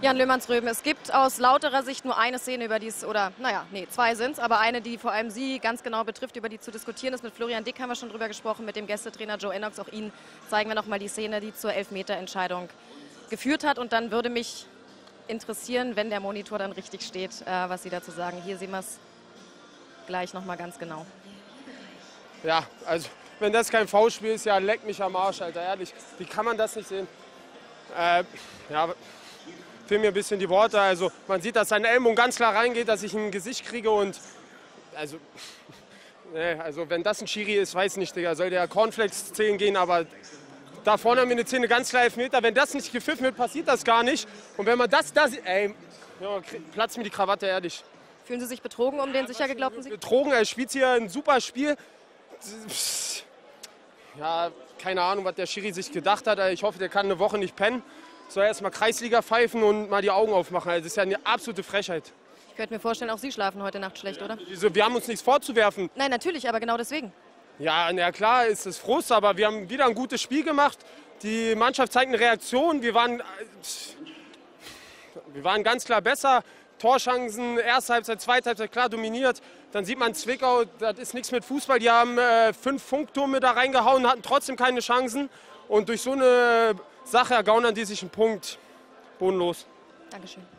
Jan Löhmannsröben, es gibt aus lauterer Sicht nur eine Szene, über die es, oder naja, nee, zwei sind es, aber eine, die vor allem Sie ganz genau betrifft, über die zu diskutieren ist. Mit Florian Dick haben wir schon drüber gesprochen, mit dem Gästetrainer Joe Ennox. Auch Ihnen zeigen wir nochmal die Szene, die zur Elfmeterentscheidung geführt hat. Und dann würde mich interessieren, wenn der Monitor dann richtig steht, äh, was Sie dazu sagen. Hier sehen wir es gleich nochmal ganz genau. Ja, also wenn das kein Foulspiel ist, ja, leck mich am Arsch, Alter, ehrlich. Wie kann man das nicht sehen? Äh, ja, fehlen mir ein bisschen die Worte. Also man sieht, dass sein Ellbogen ganz klar reingeht, dass ich ein Gesicht kriege und also, nee, also wenn das ein Schiri ist, weiß nicht, Digga, soll der Cornflakes 10 gehen, aber da vorne haben wir eine Szene ganz klar Elfmeter. Wenn das nicht gepfiffen wird, passiert das gar nicht. Und wenn man das da sieht, ey, ja, platzt mir die Krawatte, ehrlich. Fühlen Sie sich betrogen um den sicher geglaubten Sieg? Betrogen, er spielt hier ein super Spiel. Ja, keine Ahnung, was der Schiri sich gedacht hat. Ich hoffe, der kann eine Woche nicht pennen soll erstmal Kreisliga pfeifen und mal die Augen aufmachen. Also das ist ja eine absolute Frechheit. Ich könnte mir vorstellen, auch Sie schlafen heute Nacht schlecht, oder? Also wir haben uns nichts vorzuwerfen. Nein, natürlich, aber genau deswegen. Ja, na klar ist es Frust, aber wir haben wieder ein gutes Spiel gemacht. Die Mannschaft zeigt eine Reaktion. Wir waren, wir waren ganz klar besser. Torchancen, erste Halbzeit, zweite Halbzeit klar dominiert. Dann sieht man Zwickau, das ist nichts mit Fußball. Die haben äh, fünf Funktürme da reingehauen, hatten trotzdem keine Chancen. Und durch so eine Sache ergaunern die sich einen Punkt. Bodenlos. Dankeschön.